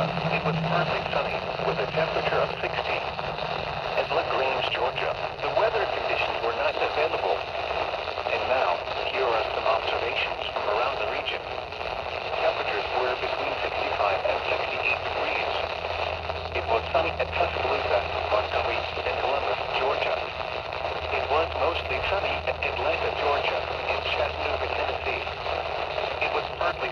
Florida, it was partly sunny with a temperature of 60. At LaGrange, Georgia, the weather conditions were not available. And now, here are some observations from around the region. Temperatures were between 65 and 68 degrees. It was sunny at Tuscaloosa, Montgomery, and Columbus, Georgia. It was mostly sunny at Atlanta, Georgia, and Chattanooga, Tennessee. It was partly